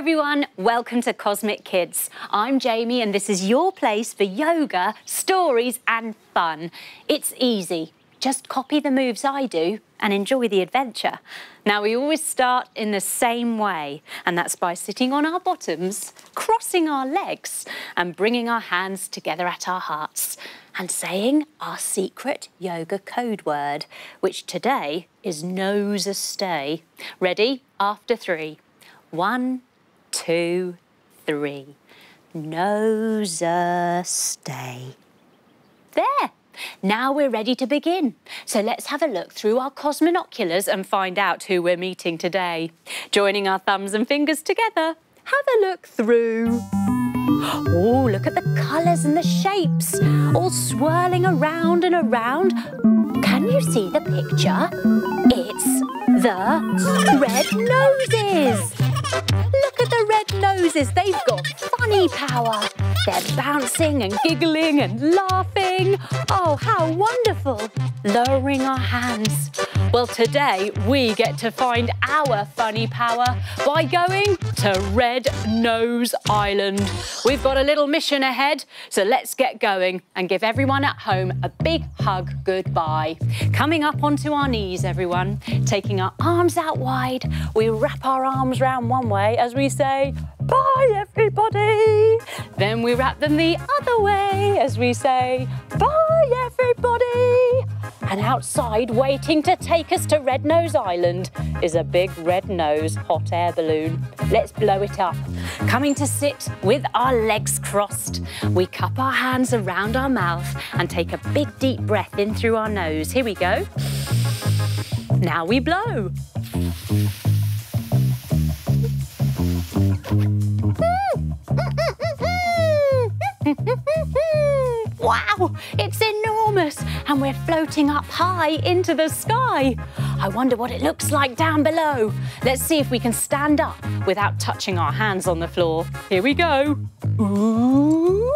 everyone, welcome to Cosmic Kids. I'm Jaime and this is your place for yoga, stories and fun. It's easy, just copy the moves I do and enjoy the adventure. Now we always start in the same way and that's by sitting on our bottoms, crossing our legs and bringing our hands together at our hearts and saying our secret yoga code word, which today is nose a stay. Ready? After three. One, two, three. Nose a stay. There. Now we're ready to begin. So let's have a look through our cosminoculars and find out who we're meeting today. Joining our thumbs and fingers together, have a look through. Oh, look at the colours and the shapes, all swirling around and around. Can you see the picture? It's the red noses. Look at the red noses, they've got funny power. They're bouncing and giggling and laughing. Oh, how wonderful. Lowering our hands. Well, today we get to find our funny power by going to Red Nose Island. We've got a little mission ahead, so let's get going and give everyone at home a big hug goodbye. Coming up onto our knees, everyone, taking our arms out wide, we wrap our arms round one way as we say, bye everybody. Then we wrap them the other way as we say, bye everybody. And outside, waiting to take us to Red Nose Island, is a big red nose hot air balloon. Let's blow it up. Coming to sit with our legs crossed, we cup our hands around our mouth and take a big deep breath in through our nose. Here we go. Now we blow. Wow, it's enormous and we're floating up high into the sky. I wonder what it looks like down below. Let's see if we can stand up without touching our hands on the floor. Here we go. Ooh.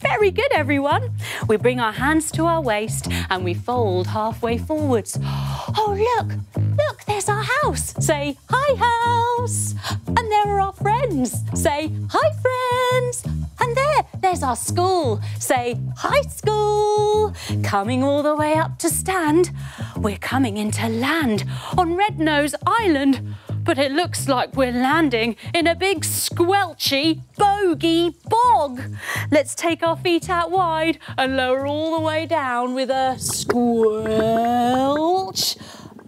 Very good, everyone. We bring our hands to our waist and we fold halfway forwards. Oh, look, look, there's our house. Say, hi, house. And there are our friends. Say, hi, friends. And there, there's our school. Say, high school. Coming all the way up to stand. We're coming into land on Red Nose Island but it looks like we're landing in a big squelchy bogey bog. Let's take our feet out wide and lower all the way down with a squelch.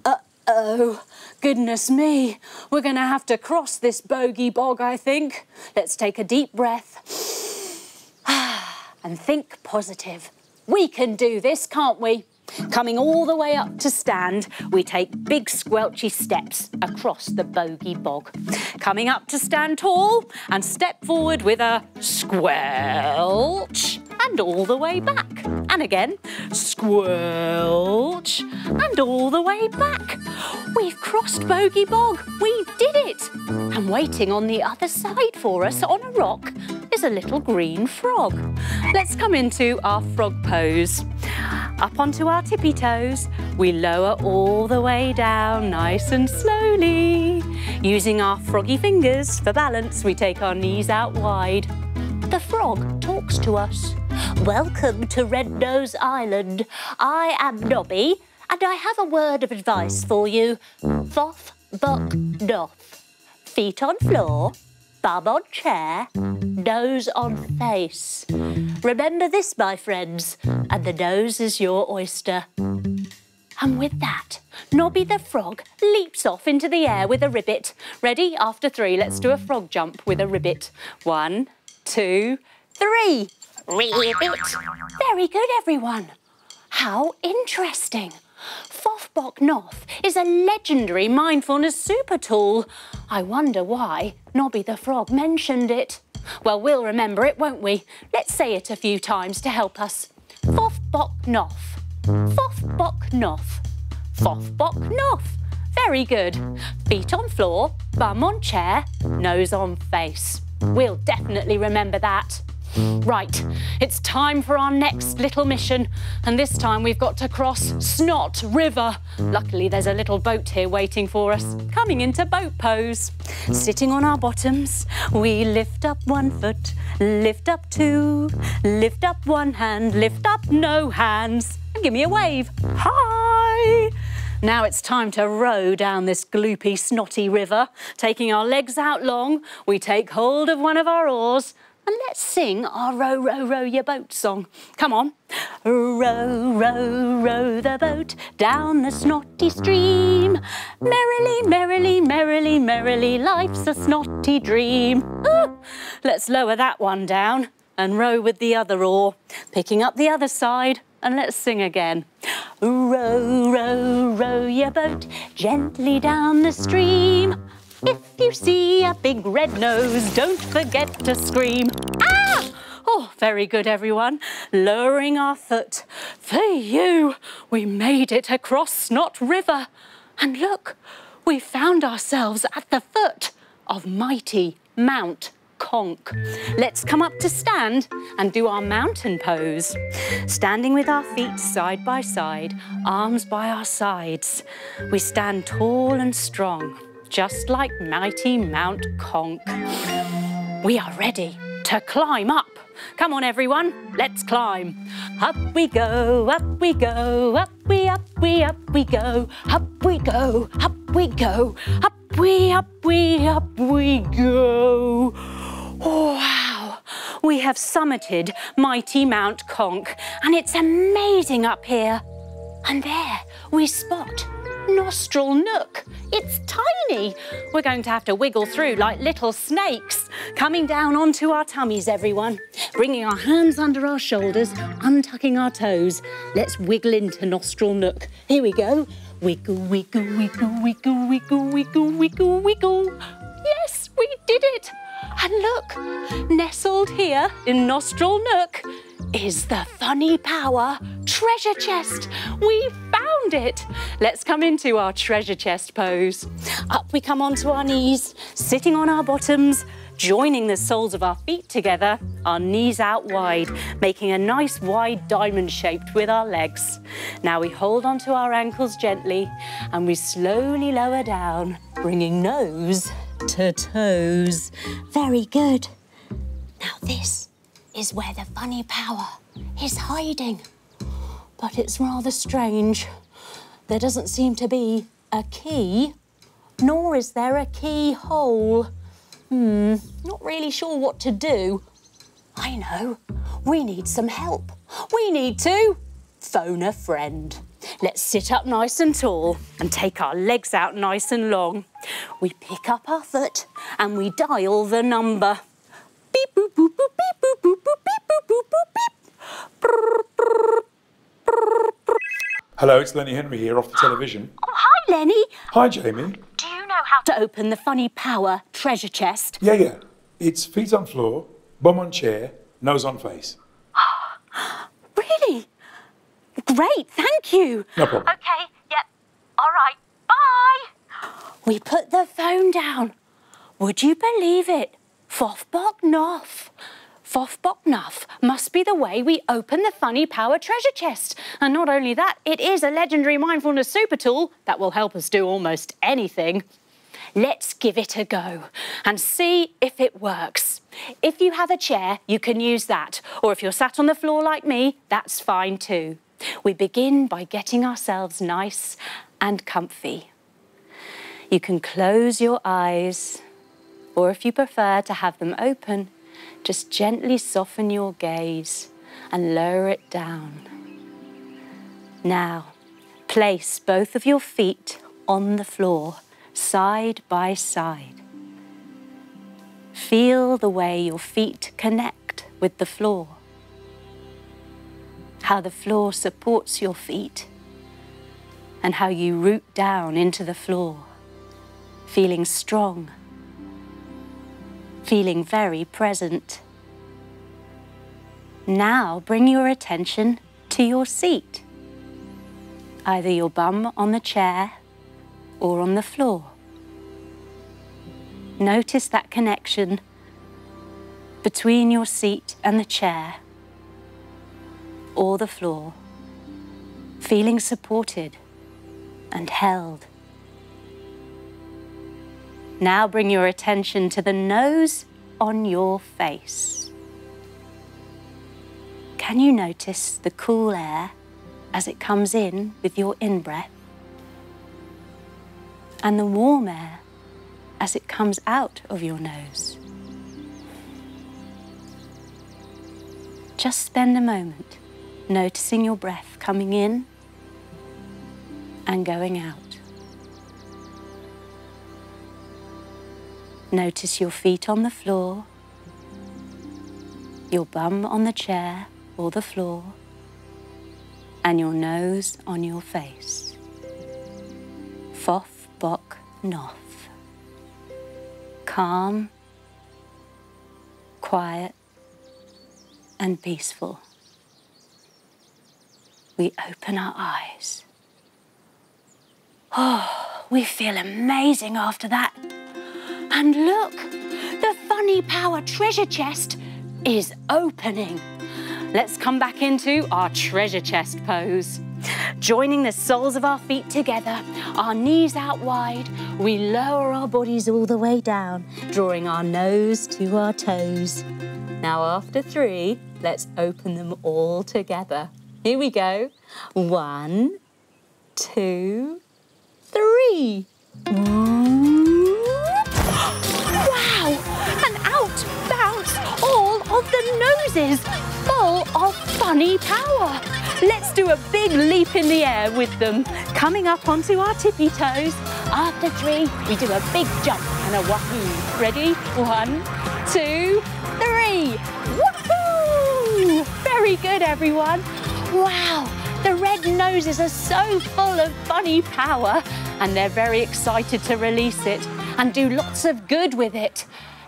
Uh-oh, goodness me. We're going to have to cross this bogey bog, I think. Let's take a deep breath and think positive. We can do this, can't we? Coming all the way up to stand, we take big squelchy steps across the bogey bog. Coming up to stand tall and step forward with a squelch and all the way back. And again, squelch and all the way back. We've crossed Bogey Bog. We did it. And waiting on the other side for us on a rock is a little green frog. Let's come into our frog pose. Up onto our tippy toes, we lower all the way down nice and slowly. Using our froggy fingers for balance, we take our knees out wide. The frog talks to us. Welcome to Red Nose Island. I am Nobby, and I have a word of advice for you. Foff, buck, doff. Feet on floor, bum on chair, nose on face. Remember this, my friends, and the nose is your oyster. And with that, Nobby the frog leaps off into the air with a ribbit. Ready? After three, let's do a frog jump with a ribbit. One, two, three. Ribbit. Very good, everyone. How interesting. Foff Bok Noff is a legendary mindfulness super tool. I wonder why Nobby the Frog mentioned it. Well, we'll remember it, won't we? Let's say it a few times to help us. Foff Bok Noff. Foff Bok Noff. Foff Bok Noff. Very good. Feet on floor, bum on chair, nose on face. We'll definitely remember that. Right, it's time for our next little mission. And this time we've got to cross Snot River. Luckily, there's a little boat here waiting for us, coming into boat pose. Sitting on our bottoms, we lift up one foot, lift up two, lift up one hand, lift up no hands, and give me a wave. Hi! Now it's time to row down this gloopy, snotty river. Taking our legs out long, we take hold of one of our oars and let's sing our row, row, row your boat song. Come on. Row, row, row the boat down the snotty stream. Merrily, merrily, merrily, merrily, life's a snotty dream. Ooh. Let's lower that one down and row with the other oar, picking up the other side and let's sing again. Row, row, row your boat gently down the stream. If you see a big red nose, don't forget to scream. Ah! Oh, very good, everyone. Lowering our foot. For you, we made it across Snot River. And look, we found ourselves at the foot of mighty Mount conch. Let's come up to stand and do our mountain pose. Standing with our feet side by side, arms by our sides. We stand tall and strong just like mighty Mount Conch. We are ready to climb up. Come on, everyone, let's climb. Up we go, up we go, up we, up we, up we go, up we go, up we go, up we, up we, up we go. Oh, wow, we have summited mighty Mount Conch, and it's amazing up here. And there we spot Nostril Nook. It's tiny. We're going to have to wiggle through like little snakes. Coming down onto our tummies, everyone. Bringing our hands under our shoulders, untucking our toes. Let's wiggle into Nostril Nook. Here we go. Wiggle, wiggle, wiggle, wiggle, wiggle, wiggle, wiggle, wiggle. Yes, we did it. And look, nestled here in Nostril Nook is the Funny Power treasure chest. We found it. Let's come into our treasure chest pose. Up we come onto our knees, sitting on our bottoms, joining the soles of our feet together, our knees out wide, making a nice wide diamond shaped with our legs. Now we hold onto our ankles gently and we slowly lower down, bringing nose to toes. Very good. Now this is where the funny power is hiding. But it's rather strange. There doesn't seem to be a key, nor is there a keyhole. Hmm, not really sure what to do. I know, we need some help. We need to phone a friend. Let's sit up nice and tall and take our legs out nice and long. We pick up our foot and we dial the number. Beep, boop, boop, boop, beep, boop, boop, boop, beep, boop, boop, boop, beep. Hello, it's Lenny Henry here off the television. Oh, hi, Lenny. Hi, Jaime. Do you know how to open the Funny Power treasure chest? Yeah, yeah. It's feet on floor, bum on chair, nose on face. Really? Great, thank you. No problem. Okay, yep. All right, bye. We put the phone down. Would you believe it? Foff Noff. Foff must be the way we open the Funny Power treasure chest. And not only that, it is a legendary mindfulness super tool that will help us do almost anything. Let's give it a go and see if it works. If you have a chair, you can use that. Or if you're sat on the floor like me, that's fine too. We begin by getting ourselves nice and comfy. You can close your eyes or if you prefer to have them open, just gently soften your gaze and lower it down. Now, place both of your feet on the floor, side by side. Feel the way your feet connect with the floor, how the floor supports your feet, and how you root down into the floor, feeling strong feeling very present. Now bring your attention to your seat, either your bum on the chair or on the floor. Notice that connection between your seat and the chair or the floor, feeling supported and held. Now bring your attention to the nose on your face. Can you notice the cool air as it comes in with your in breath? And the warm air as it comes out of your nose? Just spend a moment noticing your breath coming in and going out. Notice your feet on the floor, your bum on the chair or the floor, and your nose on your face. Foff, bok, noff. Calm, quiet, and peaceful. We open our eyes. Oh, we feel amazing after that. And look, the Funny Power treasure chest is opening. Let's come back into our treasure chest pose. Joining the soles of our feet together, our knees out wide, we lower our bodies all the way down, drawing our nose to our toes. Now after three, let's open them all together. Here we go. One, two, three. Wow! And out bounce all of the noses, full of funny power. Let's do a big leap in the air with them, coming up onto our tippy toes. After three, we do a big jump and a wahoo. Ready? One, two, three. Woohoo! Very good, everyone. Wow, the red noses are so full of funny power and they're very excited to release it and do lots of good with it.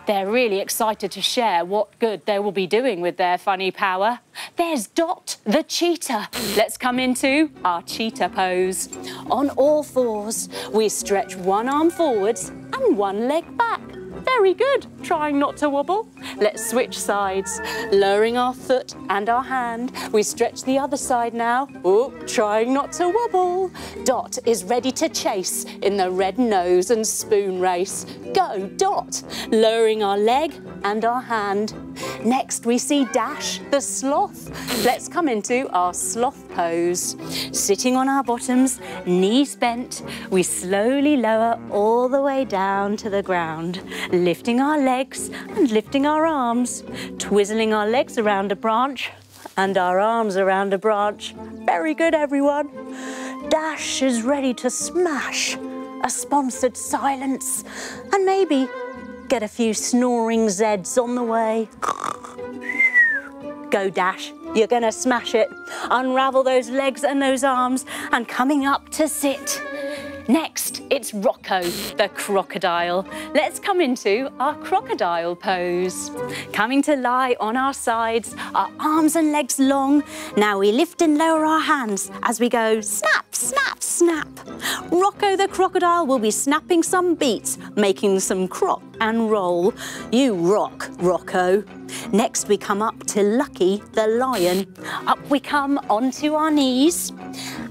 They're really excited to share what good they will be doing with their funny power. There's Dot the cheetah. Let's come into our cheetah pose. On all fours, we stretch one arm forwards and one leg back. Very good. Trying not to wobble. Let's switch sides. Lowering our foot and our hand. We stretch the other side now. Oh, trying not to wobble. Dot is ready to chase in the red nose and spoon race. Go, Dot. Lowering our leg and our hand. Next, we see Dash, the sloth. Let's come into our sloth pose. Sitting on our bottoms, knees bent, we slowly lower all the way down to the ground, lifting our legs and lifting our arms, twizzling our legs around a branch and our arms around a branch. Very good, everyone. Dash is ready to smash a sponsored silence and maybe get a few snoring Zeds on the way. Go Dash, you're gonna smash it. Unravel those legs and those arms and coming up to sit. Next, it's Rocco, the crocodile. Let's come into our crocodile pose. Coming to lie on our sides, our arms and legs long. Now we lift and lower our hands as we go snap, snap. Rocco the crocodile will be snapping some beats, making some crop and roll. You rock, Rocco. Next we come up to Lucky the lion. Up we come onto our knees.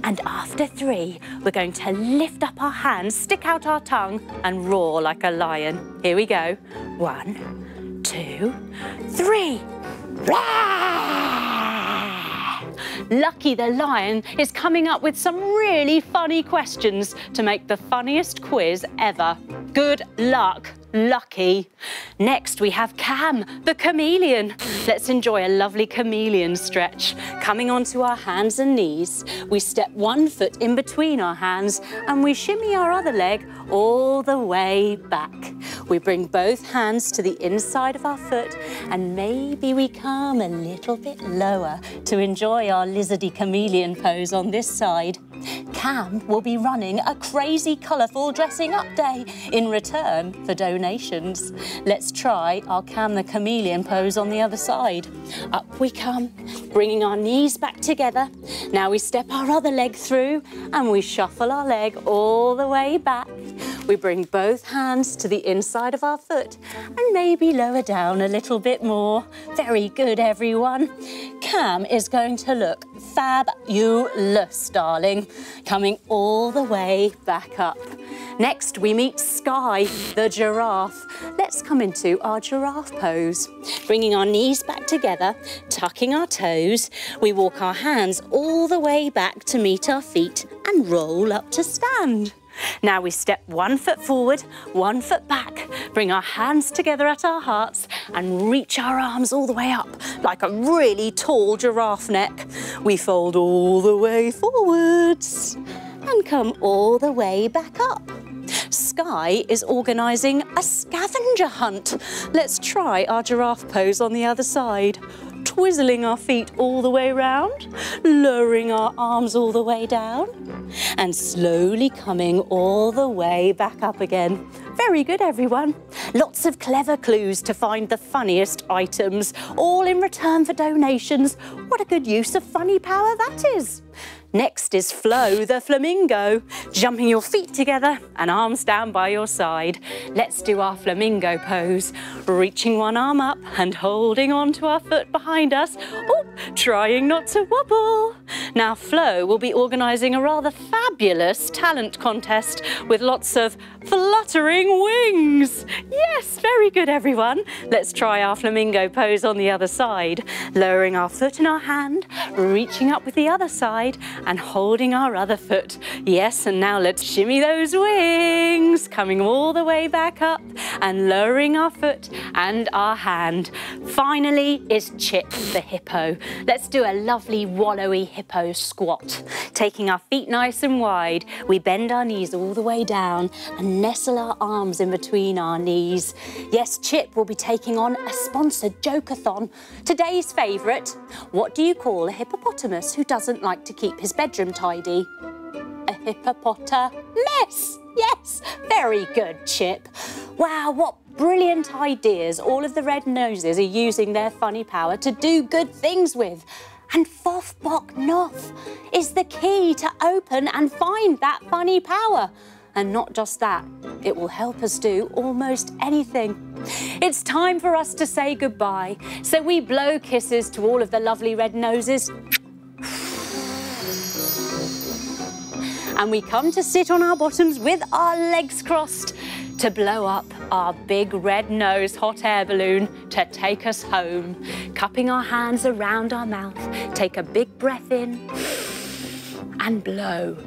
And after three, we're going to lift up our hands, stick out our tongue and roar like a lion. Here we go. One, two, three. Lucky the lion is coming up with some really funny questions to make the funniest quiz ever. Good luck, Lucky. Next we have Cam, the chameleon. Let's enjoy a lovely chameleon stretch. Coming onto our hands and knees, we step one foot in between our hands and we shimmy our other leg all the way back. We bring both hands to the inside of our foot and maybe we come a little bit lower to enjoy our lizardy chameleon pose on this side. Cam will be running a crazy colourful dressing up day in return for donations. Let's try our Cam the chameleon pose on the other side. Up we come, bringing our knees back together. Now we step our other leg through and we shuffle our leg all the way back. We bring both hands to the inside of our foot and maybe lower down a little bit more. Very good, everyone. Cam is going to look fabulous, darling, coming all the way back up. Next, we meet Sky, the giraffe. Let's come into our giraffe pose. Bringing our knees back together, tucking our toes, we walk our hands all the way back to meet our feet and roll up to stand. Now we step one foot forward, one foot back, bring our hands together at our hearts and reach our arms all the way up like a really tall giraffe neck. We fold all the way forwards and come all the way back up. Sky is organising a scavenger hunt. Let's try our giraffe pose on the other side. Twizzling our feet all the way round, lowering our arms all the way down, and slowly coming all the way back up again. Very good, everyone. Lots of clever clues to find the funniest items, all in return for donations. What a good use of funny power that is. Next is Flo the flamingo, jumping your feet together and arms down by your side. Let's do our flamingo pose, reaching one arm up and holding on to our foot behind us. Oh, trying not to wobble. Now Flo will be organising a rather fabulous talent contest with lots of fluttering wings. Yes, very good everyone. Let's try our flamingo pose on the other side, lowering our foot in our hand, reaching up with the other side and holding our other foot. Yes, and now let's shimmy those wings, coming all the way back up and lowering our foot and our hand. Finally is Chip the hippo. Let's do a lovely wallowy hippo squat. Taking our feet nice and wide, we bend our knees all the way down and nestle our arms in between our knees. Yes, Chip will be taking on a sponsored jokathon. Today's favourite, what do you call a hippopotamus who doesn't like to keep his bedroom tidy? A hippopotamus. Yes, very good, Chip. Wow, what brilliant ideas all of the red noses are using their funny power to do good things with. And Foff Bok is the key to open and find that funny power. And not just that, it will help us do almost anything. It's time for us to say goodbye. So we blow kisses to all of the lovely red noses. And we come to sit on our bottoms with our legs crossed to blow up our big red nose hot air balloon to take us home. Cupping our hands around our mouth, take a big breath in and blow.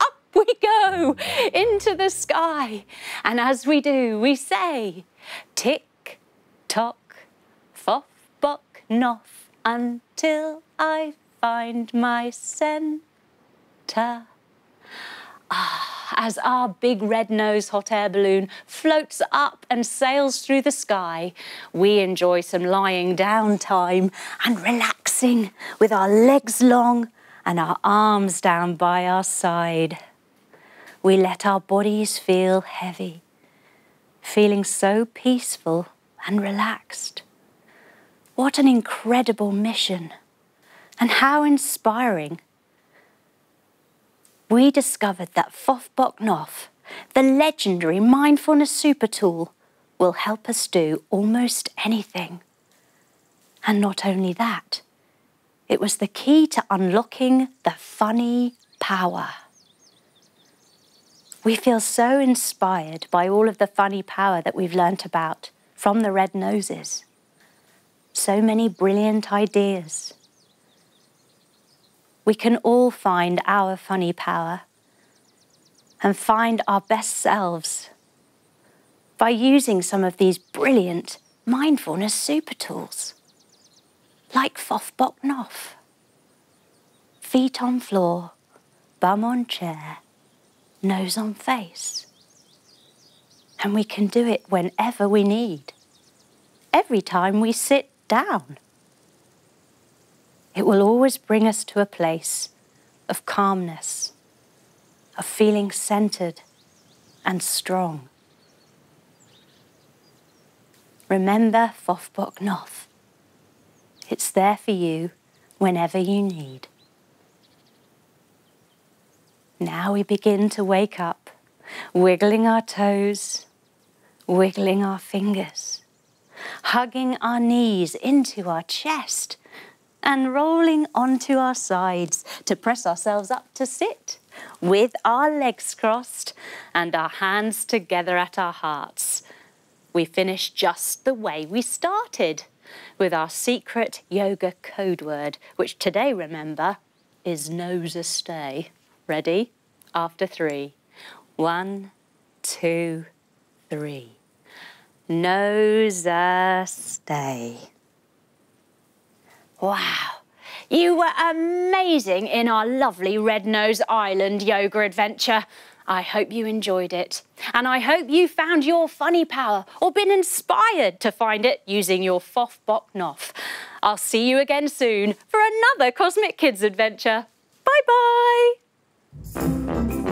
Up we go into the sky. And as we do, we say, tick, tock, foff, bok, noff, until I find my centre. Ah, as our big red nose hot air balloon floats up and sails through the sky, we enjoy some lying down time and relaxing with our legs long and our arms down by our side. We let our bodies feel heavy, feeling so peaceful and relaxed. What an incredible mission and how inspiring. We discovered that Foff Bok Noff, the legendary mindfulness super tool, will help us do almost anything. And not only that, it was the key to unlocking the funny power. We feel so inspired by all of the funny power that we've learnt about from the red noses. So many brilliant ideas. We can all find our funny power and find our best selves by using some of these brilliant mindfulness super tools, like Foff Bok Noff. Feet on floor, bum on chair, nose on face. And we can do it whenever we need, every time we sit down. It will always bring us to a place of calmness, of feeling centered and strong. Remember Foff Bok Noff It's there for you whenever you need. Now we begin to wake up, wiggling our toes, wiggling our fingers, hugging our knees into our chest, and rolling onto our sides to press ourselves up to sit with our legs crossed and our hands together at our hearts. We finish just the way we started with our secret yoga code word, which today, remember, is nose a stay. Ready? After three. One, two, three. Nose a stay. Wow. You were amazing in our lovely Red Nose Island yoga adventure. I hope you enjoyed it. And I hope you found your funny power or been inspired to find it using your Foff Bok Noff. I'll see you again soon for another Cosmic Kids adventure. Bye bye.